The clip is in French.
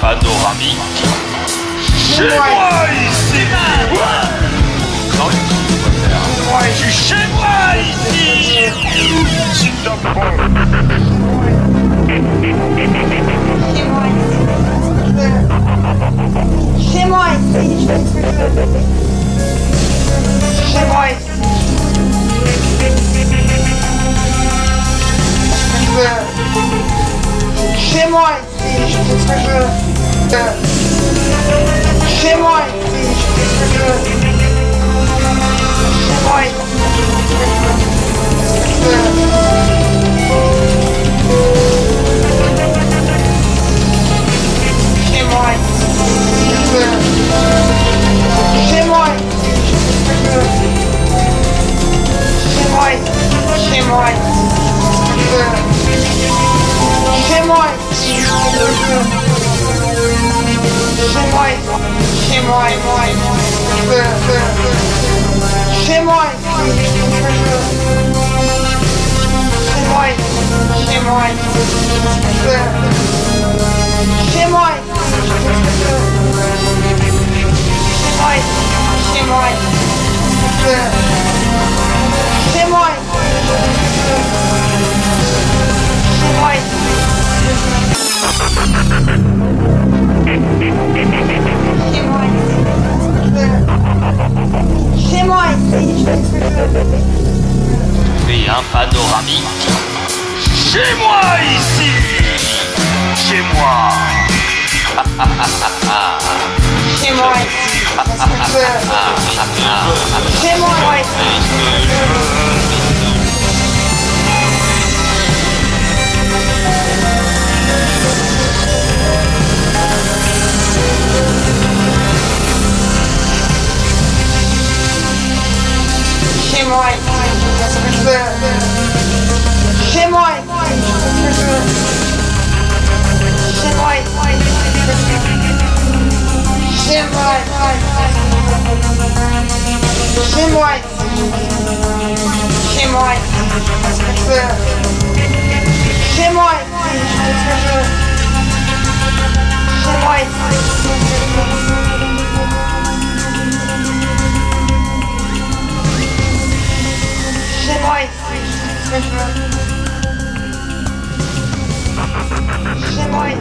Panoramique. Chez moi ici. Non, Moi, je suis chez moi ici. S'il te plaît. Зимой птички скажи. Зимой птички скажи. Зимой Зимой. Зимой. Зимой. Зимой. Зимой. C'est moi C'est moi C'est moi C'est moi panoramique. Chez moi ici Chez moi Chez moi ici. Chez moi Chez moi ici, ce que je veux. Chez moi ici, moi ici, ce moi ici. Chez moi ici. Chez moi ici, moi. Ай, Живой